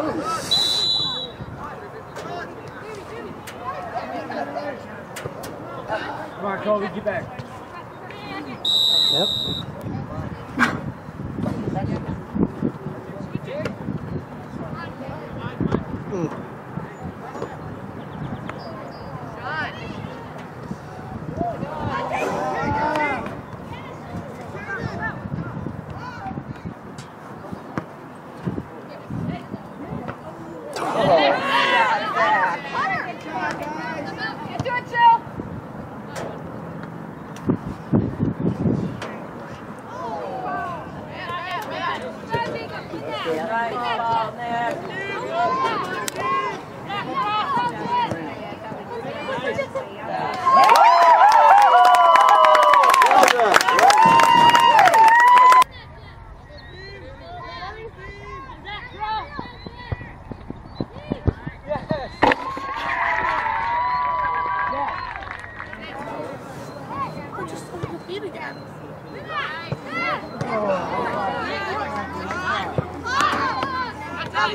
Come on, Kobe, get back. Hmm. Thank you.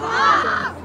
Watch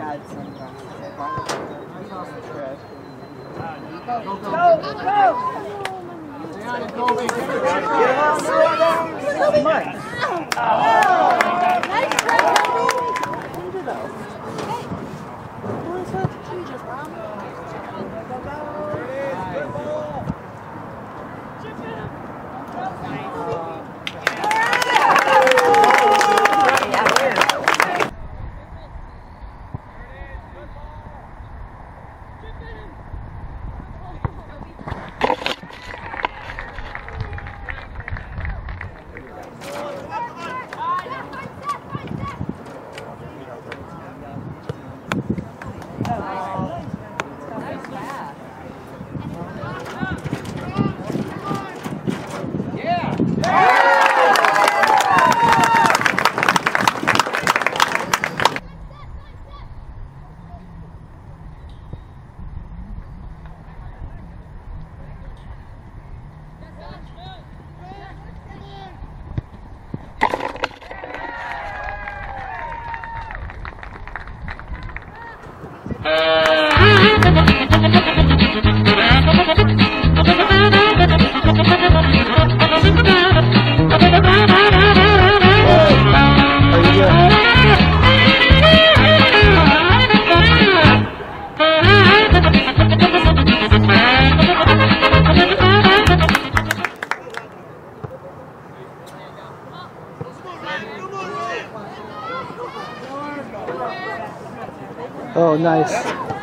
had some uh, Go, go, go! Go, go! Get him up! Mike! Oh! Oh, nice.